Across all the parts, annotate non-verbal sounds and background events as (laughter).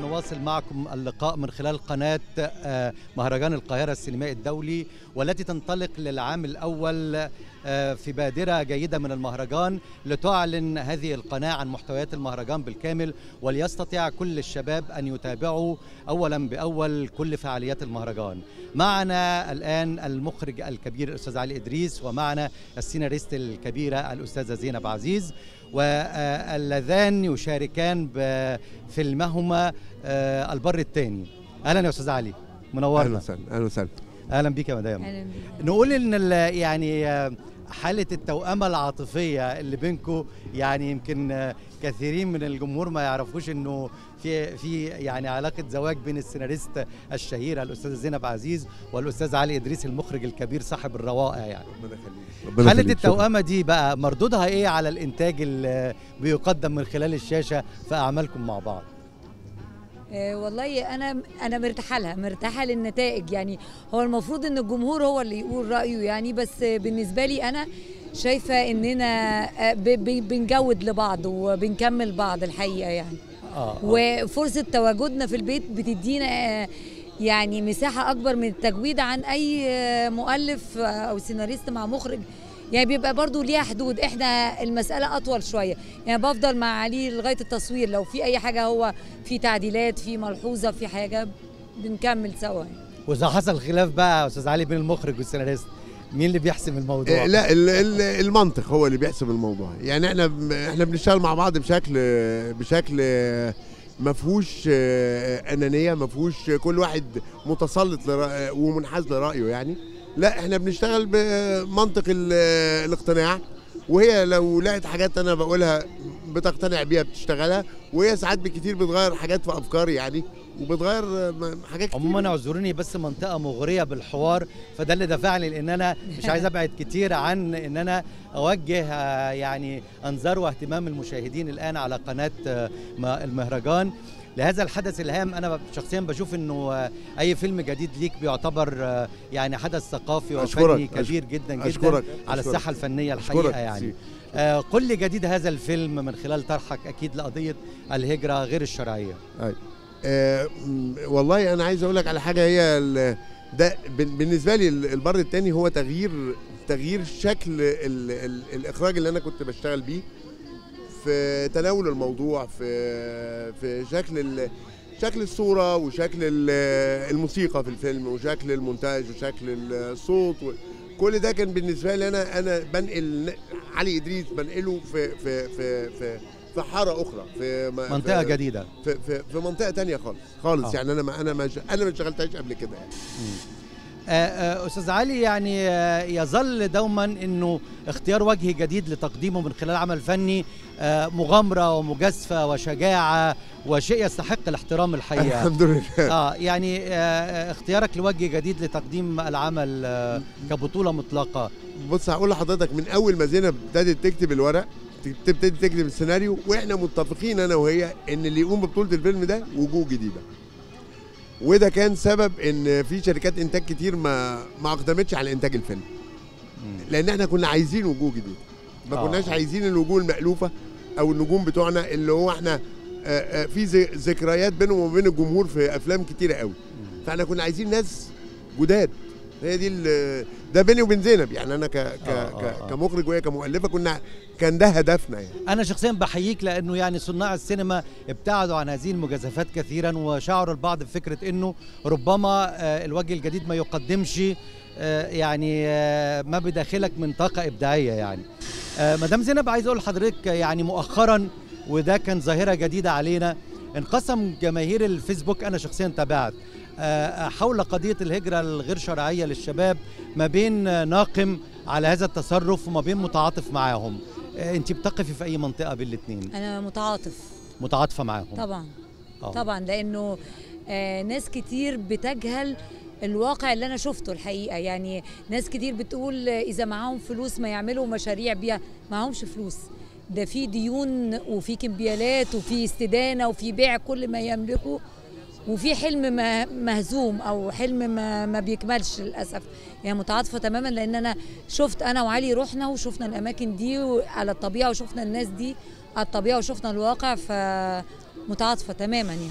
نواصل معكم اللقاء من خلال قناة آه، مهرجان القاهرة السينمائي الدولي والتي تنطلق للعام الأول في بادرة جيدة من المهرجان لتعلن هذه القناة عن محتويات المهرجان بالكامل وليستطيع كل الشباب أن يتابعوا أولا بأول كل فعاليات المهرجان. معنا الآن المخرج الكبير الأستاذ علي إدريس ومعنا السيناريست الكبيرة الأستاذة زينب عزيز واللذان يشاركان بفيلمهما آه، البر الثاني أهلا يا أستاذ علي. أهلا منورنا وسهلا. أهلا وسهلا. أهلا بيك يا مدام. أهلا بيك. نقول إن يعني حالة التوأمة العاطفية اللي بينكم يعني يمكن كثيرين من الجمهور ما يعرفوش إنه في في يعني علاقة زواج بين السيناريست الشهيرة الأستاذة زينب عزيز والأستاذ علي إدريس المخرج الكبير صاحب الروائع يعني ربنا يخليك. شكراً. التوأمة دي بقى مردودها إيه على الإنتاج اللي بيقدم من خلال الشاشة في أعمالكم مع بعض والله أنا أنا مرتاحة لها مرتاحة للنتائج. يعني هو المفروض إن الجمهور هو اللي يقول رأيه يعني بس آه، بالنسبة لي أنا شايفة إننا آه، بنجود لبعض وبنكمل بعض الحقيقة يعني. آه آه. وفرصة تواجدنا في البيت بتدينا آه، يعني مساحة أكبر من التجويد عن أي آه، مؤلف آه، أو سيناريست مع مخرج. يعني بيبقى برضو ليها حدود. إحنا المسألة أطول شوية. يعني بفضل مع علي لغاية التصوير. لو في أي حاجة هو في تعديلات في ملحوظة في حاجة بنكمل سوا. وإذا حصل خلاف بقى يا أستاذ علي بين المخرج والسيناريست مين اللي بيحسم الموضوع؟ آه، لا ال- ال- المنطق هو اللي بيحسب الموضوع. يعني إحنا إحنا بنشتغل مع بعض بشكل بشكل ما فيهوش آه، أنانية ما فيهوش كل واحد متسلط ومنحاز لرأيه يعني. لا إحنا بنشتغل بمنطق ال- الاقتناع وهي لو لقت حاجات أنا بقولها بتقتنع بيها بتشتغلها وهي ساعات بكتير بتغير حاجات في أفكاري يعني. وبتغير حاجات كتير. عموما اعذروني بس منطقة مغرية بالحوار فده اللي دفعني لأن أنا مش عايز (laughs) أبعد كتير عن إن أنا أوجه آه، يعني أنظار واهتمام المشاهدين الآن على قناة آه، المهرجان. لهذا الحدث الهام أنا شخصيا بشوف إنه آه، أي فيلم جديد ليك بيعتبر يعني حدث ثقافي أشكرك، وفني أشكرك، كبير جدا جدا أشكرك على أشكرك. الساحة الفنية أشكرك الحقيقة يعني. آه، قل لي جديد هذا الفيلم من خلال طرحك أكيد لقضية الهجرة غير الشرعية. آه، والله أنا عايز أقول لك على حاجة هي ده بالنسبة لي ال- البر الثاني هو تغيير تغيير شكل ال ال الإخراج اللي أنا كنت بشتغل بيه في تناول الموضوع في في شكل شكل الصورة وشكل ال- الموسيقى في الفيلم وشكل المونتاج وشكل الصوت كل ده كان بالنسبة لي أنا أنا بنقل علي إدريس بنقله في في في في في حارة أخرى في منطقه في جديدة. في في, في منطقة تانية خالص. خالص. آه. يعني أنا ما أنا ما أنا ما اشتغلتهاش قبل كده يعني. آه، آه، أستاذ علي يعني آه، يظل دوما إنه اختيار وجه جديد لتقديمه من خلال عمل فني مغامرة ومجازفة وشجاعة وشيء يستحق الاحترام الحقيقة. (laughs) الحمد لله. آه يعني اختيارك لوجه جديد لتقديم العمل كبطولة مطلقة. بص هقول لحضرتك من أول ما زينب ابتدت تكتب الورق تبتدي تكتب السيناريو وإحنا متفقين أنا وهي ان اللي يقوم ببطولة الفيلم ده وجوه جديدة. وده كان سبب ان في شركات انتاج كتير ما ما اقدمتش على انتاج الفيلم. لأن إحنا كنا عايزين وجوه جديده ما آه. كناش عايزين الوجوه المألوفة أو النجوم بتوعنا اللي هو إحنا آه، آه، في ذكريات بينهم وبين الجمهور في افلام كتيرة قوي. فاحنا كنا عايزين ناس جداد. هي دي ده بيني وبين زينب. يعني أنا ك ك آه، آه، آه. ك كمخرج وهي كمؤلفة كنا كان ده هدفنا يعني. أنا شخصيا بحييك لأنه يعني صناع السينما ابتعدوا عن هذه المجازفات كثيرا وشعروا البعض بفكرة إنه ربما آه، الوجه الجديد ما يقدمش آه، يعني آه، ما بداخلك من طاقة إبداعية يعني. آه، مدام زينب عايز أقول لحضرتك يعني مؤخرا وده كان ظاهرة جديدة علينا انقسم جماهير الفيسبوك أنا شخصيا تابعت. آه، حول قضية الهجرة الغير شرعية للشباب ما بين آه، ناقم على هذا التصرف وما بين متعاطف معاهم. آه، انت بتقفي في أي منطقة بين الاثنين أنا متعاطف. متعاطفة معاهم. طبعا. آه. طبعا لأنه آه ناس كتير بتجهل الواقع اللي أنا شفته الحقيقة. يعني ناس كتير بتقول إذا معاهم فلوس ما يعملوا مشاريع بيها معاهمش فلوس. ده في ديون وفي كمبيالات وفي استدانة وفي بيع كل ما يملكه. وفي حلم مهزوم أو حلم ما, ما بيكملش للأسف. يعني متعاطفة تماما لأن أنا شفت أنا وعلي رحنا وشفنا الأماكن دي على الطبيعة وشفنا الناس دي على الطبيعة وشفنا الواقع فمتعاطفة تماما يعني.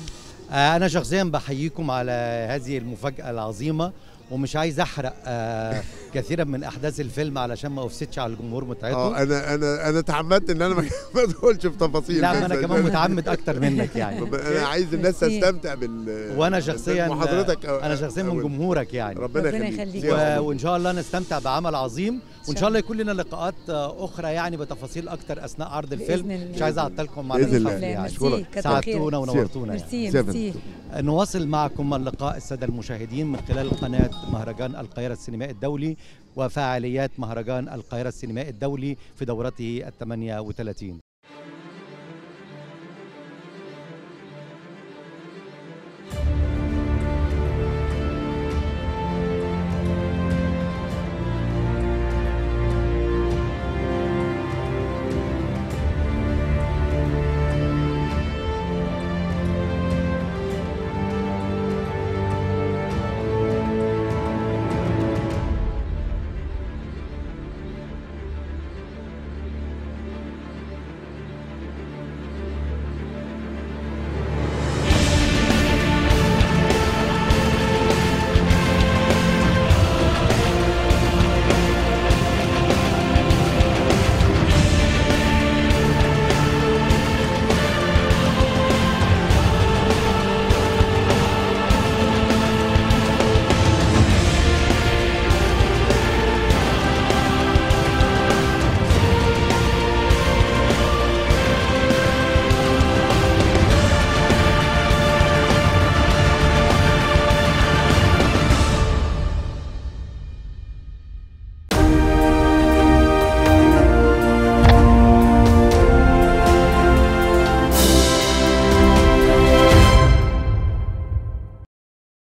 آه، أنا شخصيا بحييكم على هذه المفاجأة العظيمة ومش عايز أحرق آه، كثيرا من أحداث الفيلم علشان ما أفسدش على الجمهور متعته آه أنا أنا أنا تعمدت إن أنا ما (laughs) ما أدخلش في تفاصيل لا أنا كمان متعمد أكتر منك يعني. (laughs) أنا عايز الناس. تستمتع بال وأنا شخصيا وحضرتك أنا شخصيا من جمهورك يعني. ربنا ربنا يخليك. و-. وإن شاء الله نستمتع بعمل عظيم. وإن شاء الله يكون لنا لقاءات آه، أخرى يعني بتفاصيل أكتر أثناء عرض الفيلم. مش عايز أعطلكم على بإذن الله. الحفل يعني ساعدتونا ونورتونا يعني. ميرسي. نواصل معكم اللقاء السادة المشاهدين من خلال قناة مهرجان القاهرة السينمائي الدولي. وفعاليات مهرجان القاهرة السينمائي الدولي في دورته ال 38